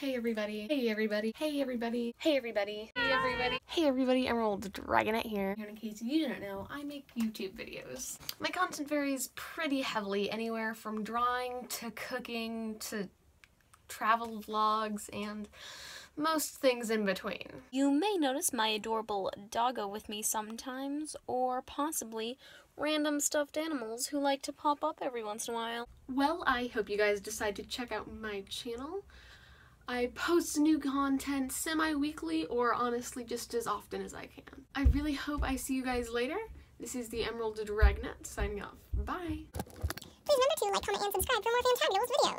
Hey everybody. Hey everybody. Hey everybody. Hey everybody. Hey everybody. Hey everybody, Emerald Dragonette here. And in case you didn't know, I make YouTube videos. My content varies pretty heavily, anywhere from drawing to cooking to travel vlogs and most things in between. You may notice my adorable doggo with me sometimes, or possibly random stuffed animals who like to pop up every once in a while. Well, I hope you guys decide to check out my channel. I post new content semi-weekly or honestly just as often as I can. I really hope I see you guys later. This is the Emerald Dragonette signing off. Bye! Please remember to like, comment, and subscribe for more fantabulous videos.